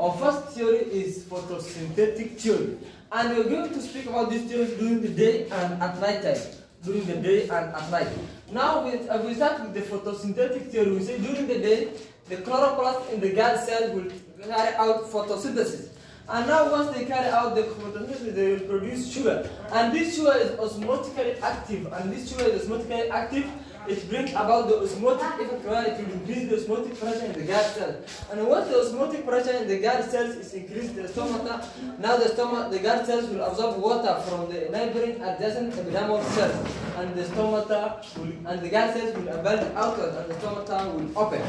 Our first theory is photosynthetic theory. And we're going to speak about this theory during the day and at night time. During the day and at night. Now, we, uh, we start with the photosynthetic theory. We say during the day, the chloroplast in the guard cell will carry out photosynthesis. And now once they carry out the photosynthesis, they will produce sugar. And this sugar is osmotically active. And this sugar is osmotically active it brings about the osmotic effect where the osmotic pressure in the guard cells. And once the osmotic pressure in the guard cells is increased, the stomata, now the stomach, the guard cells will absorb water from the neighboring adjacent epidermal cells. And the stomata will, and the guard cells will abelt outward and the stomata will open.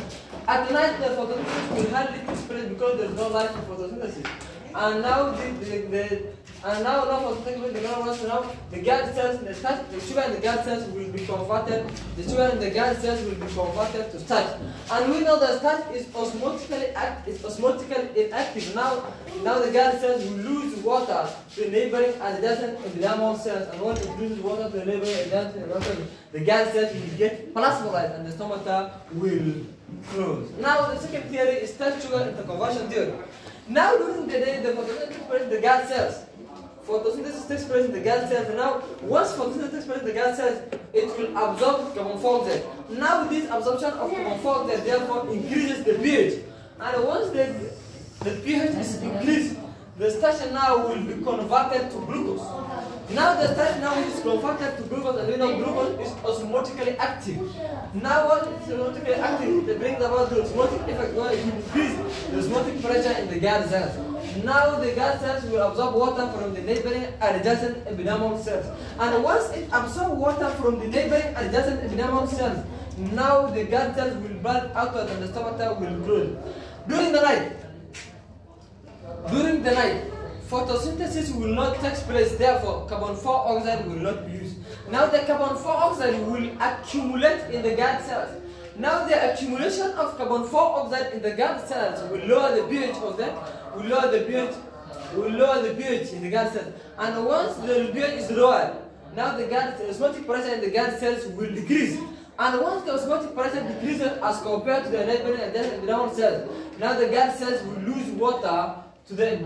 At night, the photosynthesis will hardly place because there is no light for photosynthesis. And now the, the, the and now now for the ground now the guard cells the starch the sugar in the guard cells will be converted the sugar in the guard cells will be converted to starch and we know that starch is osmotically act is osmotically inactive. Now now the guard cells will lose water to neighboring adjacent epidermal cells and when it loses water to neighboring adjacent epidermal cells the guard cells will get plasmolyzed and the stomata will now the second theory is sugar interconversion theory now during the day the photosynthesis the guard cells photosynthesis takes place in the guard cells. And now, once photosynthesis takes place in the guard cells, it will absorb carbon dioxide. Now, this absorption of carbon dioxide therefore increases the pH. And once the, the pH is increased, the starch now will be converted to glucose. Now the starch now is converted to glucose and we know glucose is osmotically active. Now what is osmotically active, it brings about the osmotic effect where it increases the osmotic pressure in the guard cells. Now the guard cells will absorb water from the neighboring adjacent epidermal cells. And once it absorbs water from the neighboring adjacent epidermal cells, now the guard cells will burn outward and the stomata will close. During the night, during the night, photosynthesis will not take place, therefore carbon 4 oxide will not be used. Now the carbon 4 oxide will accumulate in the guard cells. Now the accumulation of carbon 4 oxide in the guard cells will lower the pH of them, will lower the pH, will lower the pH in the guard cells. And once the pH is lowered, now the guard the osmotic pressure in the guard cells will decrease. And once the osmotic pressure decreases as compared to the neighboring and the epidermal cells, now the guard cells will lose water to the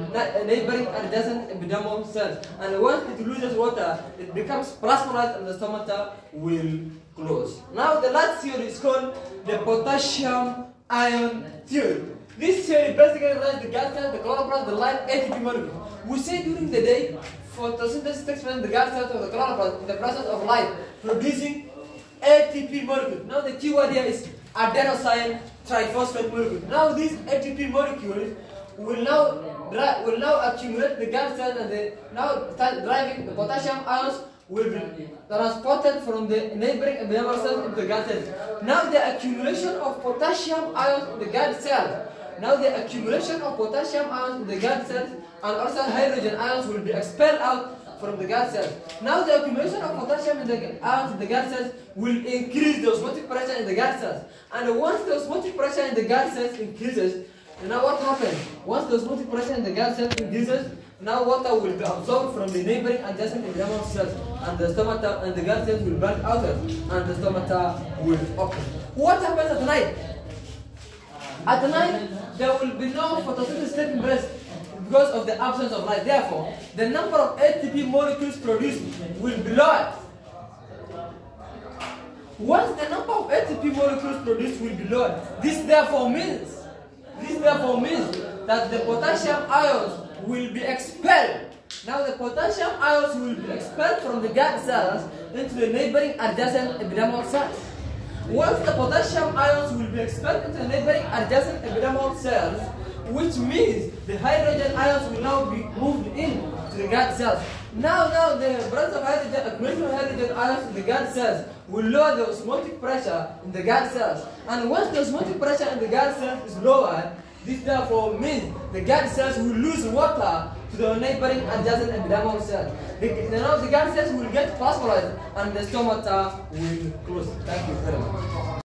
neighboring adjacent epidermal cells. And once it loses water, it becomes plasmolyzed and the stomata will close. Now the last theory is called the potassium ion theory. This theory basically writes the guard cells, the chloroplast, the light ATP molecule. We say during the day, photosynthesis takes place in the guard cells of the chloroplast in the presence of light, producing ATP molecule. Now the keyword here is adenosine triphosphate molecule. Now these ATP molecules will now will now accumulate the guard cells and they now start driving the potassium ions will be transported from the neighboring epidermal cells into the guard cells. Now the accumulation of potassium ions in the guard cells. Now the accumulation of potassium ions in the guard cells and also hydrogen ions will be expelled out from the guard cells. Now the accumulation of potassium in the ions in the guard cells will increase the osmotic pressure in the guard cells. And once the osmotic pressure in the guard cells increases, now what happens? Once the osmotic pressure in the guard cells increases, now water will be absorbed from the neighboring adjacent epidermal cells and the stomata and the guard cells will burn out and the stomata will open. What happens at night? At night, there will be no photosynthesis taking because of the absence of light. Therefore, the number of ATP molecules produced will be lowered. Once the number of ATP molecules produced will be lowered, this therefore means this therefore means that the potassium ions will be expelled. Now the potassium ions will be expelled from the guard cells into the neighboring adjacent epidermal cells. Once the potassium ions will be expelled into the neighboring adjacent epidermal cells, which means the hydrogen ions will now be moved in to the guard cells. Now, now the presence of hydrogen, accumulation of hydrogen ions in the guard cells will lower the osmotic pressure in the guard cells. And once the osmotic pressure in the guard cells is lowered, this therefore means the guard cells will lose water to the neighboring adjacent epidermal cells. The, now the guard cells will get plasmolyzed and the stomata will close. Thank you very much.